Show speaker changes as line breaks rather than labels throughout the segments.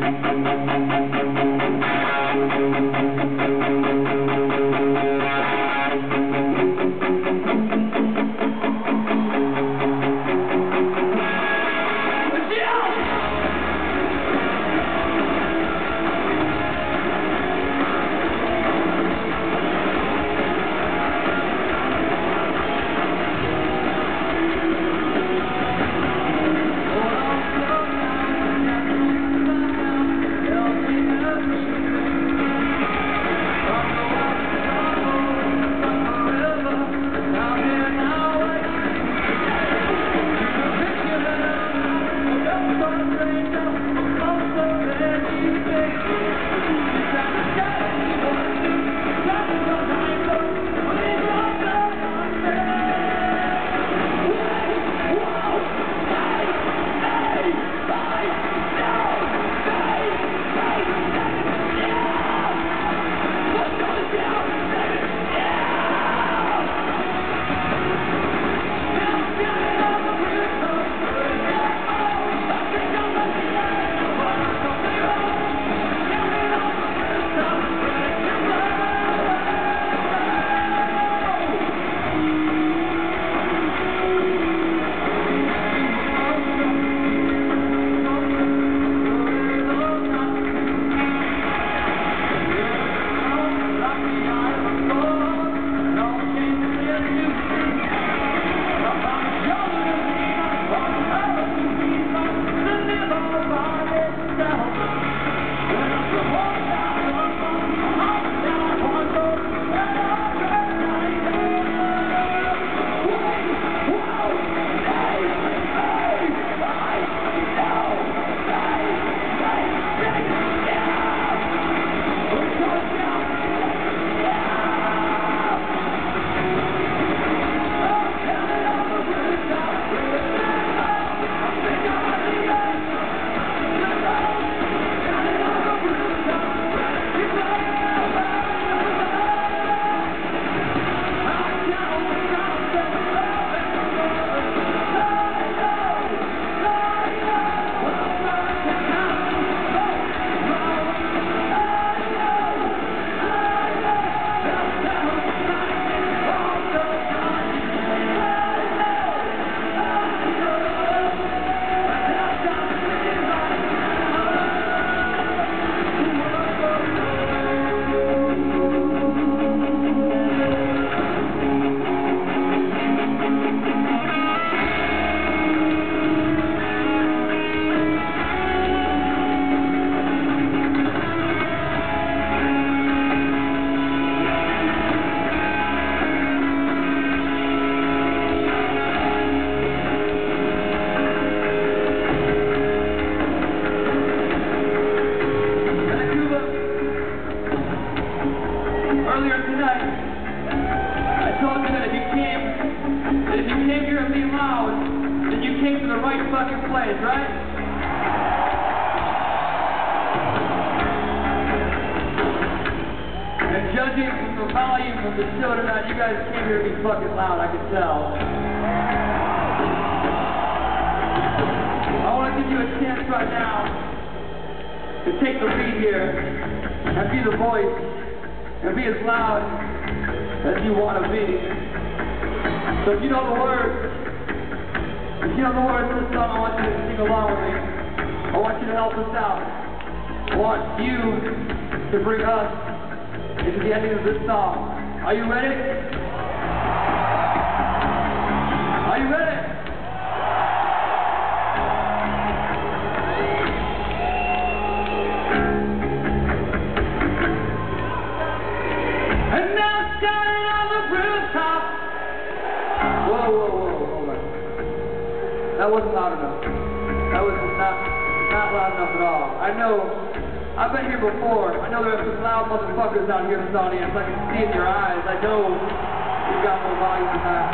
Thank you. Earlier tonight, I told you that if you came, that if you came here and be loud, then you came to the right fucking place, right? And judging from the volume of the show tonight, you guys came here to be fucking loud, I can tell. I want to give you a chance right now to take the lead here and be the voice and be as loud as you want to be. So if you know the words, if you know the words of this song, I want you to sing along with me. I want you to help us out. I want you to bring us into the ending of this song. Are you ready? Are you ready? That wasn't loud enough. That was not not loud enough at all. I know. I've been here before. I know there are some loud motherfuckers out here in this audience. I can see in your eyes. I know you've got more volume than that.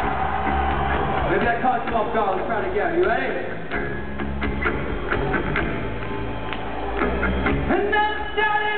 Maybe that caught you off guard. Let's try it again. You ready? And I'm standing